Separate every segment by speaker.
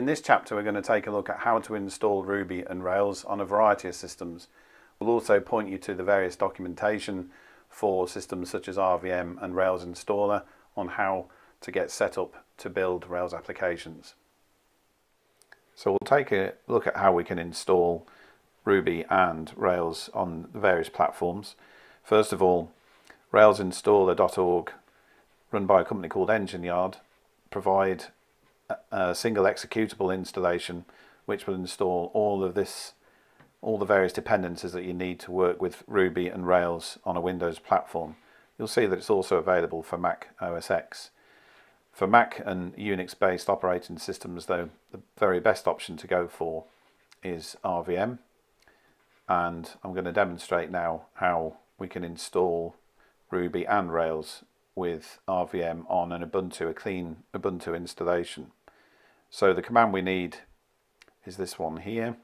Speaker 1: In this chapter we're going to take a look at how to install Ruby and Rails on a variety of systems. We'll also point you to the various documentation for systems such as RVM and Rails Installer on how to get set up to build Rails applications. So we'll take a look at how we can install Ruby and Rails on the various platforms. First of all, railsinstaller.org, run by a company called EngineYard, provide a single executable installation which will install all of this all the various dependencies that you need to work with Ruby and Rails on a Windows platform. You'll see that it's also available for Mac OS X. For Mac and Unix based operating systems though the very best option to go for is RVM and I'm going to demonstrate now how we can install Ruby and Rails with RVM on an Ubuntu, a clean Ubuntu installation. So the command we need is this one here.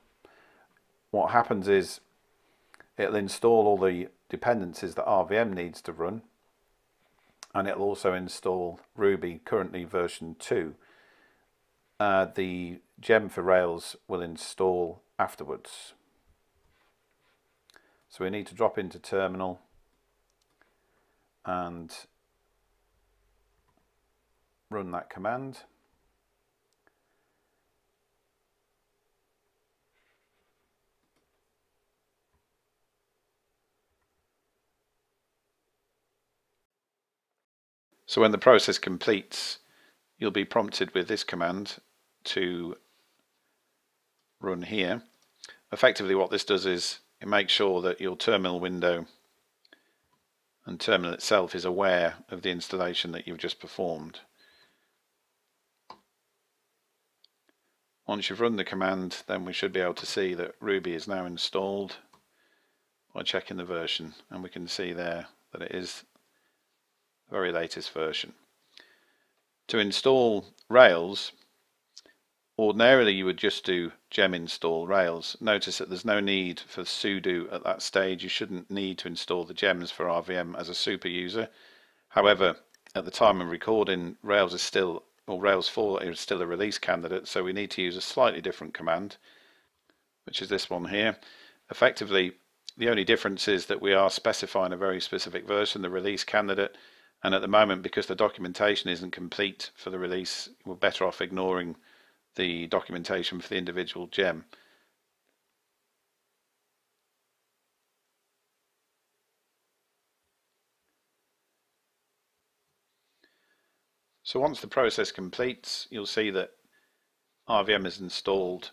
Speaker 1: What happens is it'll install all the dependencies that RVM needs to run and it'll also install Ruby currently version 2. Uh, the gem for Rails will install afterwards. So we need to drop into terminal and run that command. So when the process completes, you'll be prompted with this command to run here. Effectively what this does is it makes sure that your terminal window and terminal itself is aware of the installation that you've just performed. Once you've run the command then we should be able to see that Ruby is now installed by checking the version and we can see there that it is very latest version. To install Rails ordinarily you would just do gem install Rails. Notice that there's no need for sudo at that stage. You shouldn't need to install the gems for RVM as a super user. However, at the time of recording Rails is still or Rails 4 is still a release candidate, so we need to use a slightly different command, which is this one here. Effectively, the only difference is that we are specifying a very specific version, the release candidate, and at the moment, because the documentation isn't complete for the release, we're better off ignoring the documentation for the individual gem. So once the process completes, you'll see that RVM has installed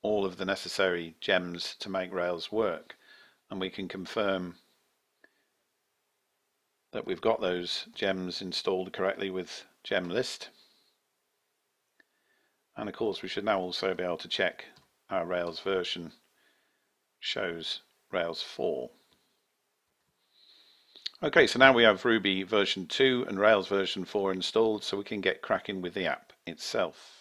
Speaker 1: all of the necessary gems to make Rails work. And we can confirm that we've got those gems installed correctly with gem list. And of course we should now also be able to check our Rails version shows Rails 4. Okay, so now we have Ruby version 2 and Rails version 4 installed so we can get cracking with the app itself.